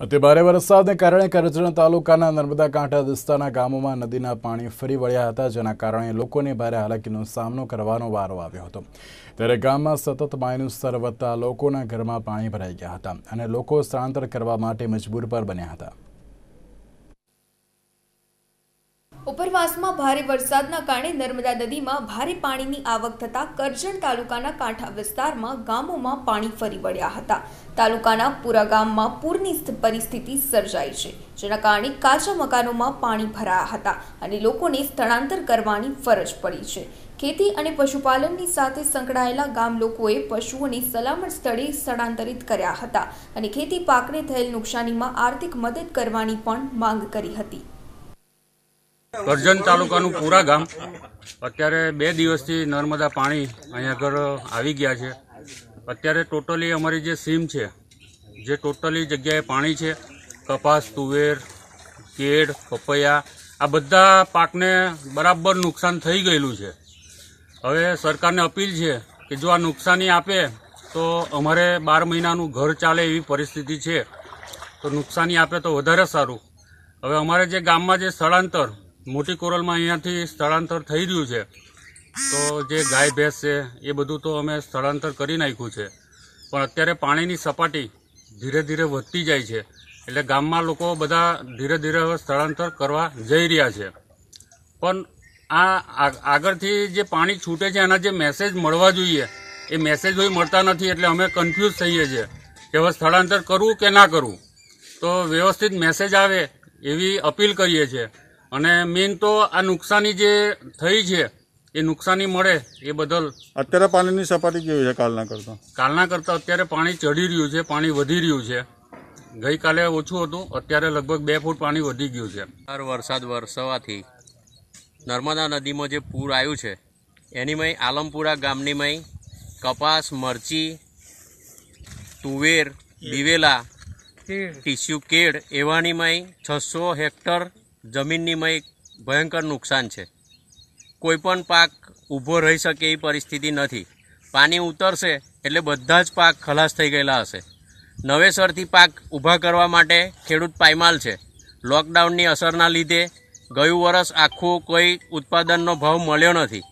અતિ ભારે વરસાદને કારણે કરજણ તાલુકાના નર્મદા કાંઠા વિસ્તારના ગામોમાં નદીના પાણી ફરી વળ્યા હતા, જેના કારણે લોકોને ભારે હાલાકીનો સામનો કરવાનો વારો આવ્યો હતો. ત્યારે ગામમાં સતત પાણીનું સ્તર વધતા લોકોના ઘરમાં પાણી ભરાઈ ગયા હતા અને લોકો સ્થળાંતર કરવા માટે મજબૂર પર બન્યા હતા. ઉપરવાસમાં ભારે વરસાદના કારણે નર્મદા નદીમાં ભારે પાણીની આવક થતાં કરજણ તાલુકાના કાંઠા વિસ્તારમાં ગામોમાં પાણી ફરી વળ્યા હતા. તાલુકાના પુરા ગામમાં પૂરની પરિસ્થિતિ સર્જાઈ છે, જેના કારણે કાચા મકાનોમાં પાણી ભરાયા હતા અને લોકોને સ્થળાંતર કરવાની ફરજ પડી છે. ખેતી અને પશુપાલનની સાથે સંકળાયેલા ગામ લોકોએ પશુઓને સલામત સ્થળે સ્થળાંતરિત કર્યા હતા અને ખેતી પાકને થયેલ નુકસાનીમાં આર્થિક મદદ કરવાની પણ માંગ કરી હતી. કરજણ તાલુકાનું પૂરા ગામ. અત્યારે બે દિવસથી નર્મદા પાણી અહીંયા આગળ આવી ગયા છે. અત્યારે ટોટલી અમારી જે સીમ છે, જે ટોટલી જગ્યાએ પાણી છે, કપાસ, તુવેર, કેળ, પપૈયા, આ બધા પાકને બરાબર નુકસાન થઈ ગયેલું છે. હવે સરકારને અપીલ છે કે જો આ નુકસાની આપે, તો અમારે બાર મહિનાનું ઘર ચાલે એવી પરિસ્થિતિ છે. તો નુકસાની આપે તો વધારે સારું. હવે અમારે જે ગામમાં જે સ્થળાંતર મોટી કોરલમાં અહીંયાથી સ્થળાંતર થઈ રહ્યું છે. તો જે ગાય, ભેંસ છે, એ બધું તો અમે સ્થળાંતર કરી નાખ્યું છે. પણ અત્યારે પાણીની સપાટી ધીરે ધીરે વધતી જાય છે. એટલે ગામમાં લોકો બધા ધીરે ધીરે હવે સ્થળાંતર કરવા જઈ રહ્યા છે. પણ આ આ- આગળથી જે પાણી છૂટે છે, એના જે મેસેજ મળવા જોઈએ, એ મેસેજ હોય મળતા નથી, એટલે અમે કન્ફ્યુઝ થઈએ છીએ કે હવે સ્થળાંતર કરવું કે ના કરવું. તો વ્યવસ્થિત મેસેજ આવે એવી અપીલ કરીએ છીએ. અને મેઇન તો આ નુકસાની જે થઈ છે એ નુકસાની મળે એ બદલ અત્યારે પાણીની સપાટી કેવી છે કાલના કરતા? કાલના કરતાં અત્યારે પાણી ચડી રહ્યું છે પાણી વધી રહ્યું છે. ગઈકાલે ઓછું હતું અત્યારે લગભગ બે ફૂટ પાણી વધી ગયું છે. હર વરસાદ વરસવાથી નર્મદા નદીમાં જે પૂર આવ્યું છે એનીમાંય આલમપુરા ગામનીમાંય કપાસ મરચી તુવેર દિવેલા ટીસ્યુ કેળ એવાનીમાંય છસો હેક્ટર જમીનનીમાંય ભયંકર નુકસાન છે. કોઈપણ પાક ઊભો રહી શકે એવી પરિસ્થિતિ નથી. પાણી ઉતરશે એટલે બધા જ પાક ખલાસ થઈ ગયેલા હશે. નવેસરથી પાક ઊભા કરવા માટે ખેડૂત પાયમાલ છે. લોકડાઉનની અસરના લીધે ગયું વર્ષ આખું કોઈ ઉત્પાદનનો ભાવ મળ્યો નથી.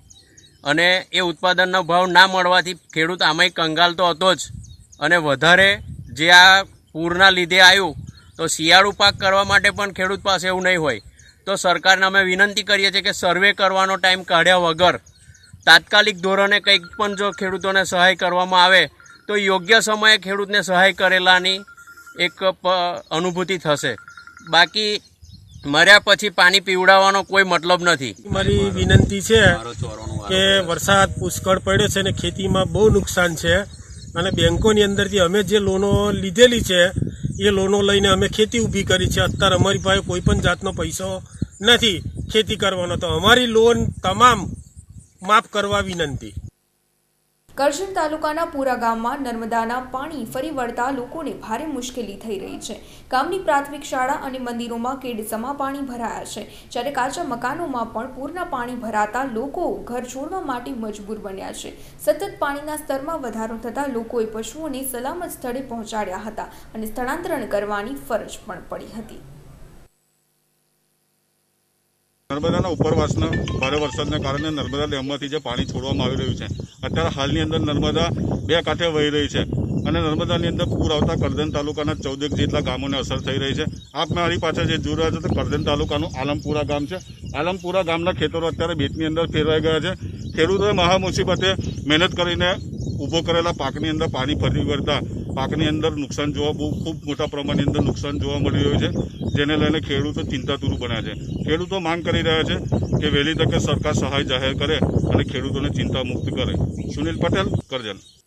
અને એ ઉત્પાદનનો ભાવ ના મળવાથી ખેડૂત આમાંય કંગાલ તો હતો જ. અને વધારે જે આ પૂરના લીધે આવ્યું તો શિયાળુ પાક કરવા માટે પણ ખેડૂત પાસે એવું નહીં હોય. તો સરકારને અમે વિનંતી કરીએ છીએ કે સર્વે કરવાનો ટાઈમ કાઢ્યા વગર તાત્કાલિક ધોરણે કંઈક પણ જો ખેડૂતોને સહાય કરવામાં આવે તો યોગ્ય સમયે ખેડૂતને સહાય કરેલાની એક પ- અનુભૂતિ થશે. બાકી મર્યા પછી પાણી પીવડાવવાનો કોઈ મતલબ નથી. મારી વિનંતી છે કે વરસાદ પુષ્કળ પડ્યો છે અને ખેતીમાં બહુ નુકસાન છે. અને બેંકોની અંદરથી અમે જે લોનો લીધેલી છે એ લોનો લઈને અમે ખેતી ઊભી કરી છે. અત્યારે અમારી પાસે કોઈ પણ જાતનો પૈસો નથી ખેતી કરવાનો. તો અમારી લોન તમામ માફ કરવા વિનંતી. કરજણ તાલુકાના પુરા ગામમાં નર્મદાના પાણી ફરી વળતા લોકોને ભારે મુશ્કેલી થઈ રહી છે. ગામની પ્રાથમિક શાળા અને મંદિરોમાં કેડસમાં પાણી ભરાયા છે. જ્યારે કાચા મકાનોમાં પણ પૂરના પાણી ભરાતા લોકો ઘર છોડવા માટે મજબૂર બન્યા છે. સતત પાણીના સ્તરમાં વધારો થતાં લોકોએ પશુઓને સલામત સ્થળે પહોંચાડ્યા હતા અને સ્થળાંતરણ કરવાની ફરજ પણ પડી હતી. નર્મદાના ઉપરવાસના ભારે વરસાદના કારણે નર્મદા ડેમમાંથી જે પાણી છોડવામાં આવી રહ્યું છે, અત્યારે હાલની અંદર નર્મદા બે કાંઠે વહી રહી છે અને નર્મદાની અંદર પૂર આવતા કરજણ તાલુકાના ચૌદેક જેટલા ગામોને અસર થઈ રહી છે. આપ મારી પાછળ જે જોઈ રહ્યા છો તો કરજણ તાલુકાનું આલમપુરા ગામ છે. આલમપુરા ગામના ખેતરો અત્યારે બેટની અંદર ફેરવાઈ ગયા છે. ખેડૂતોએ મહામુસીબતે મહેનત કરીને ઊભો કરેલા પાકની અંદર પાણી ફરી વળતા પાકની અંદર નુકસાન જોવા બહુ ખૂબ મોટા પ્રમાણની અંદર નુકસાન જોવા મળી રહ્યું છે. જેને લઈને ખેડૂતો ચિંતાતુર બન્યા છે. ખેડૂતો માંગ કરી રહ્યા છે કે વહેલી તકે સરકાર સહાય જાહેર કરે અને ખેડૂતોને ચિંતા મુક્ત કરે. સુનિલ પટેલ, કરજણ.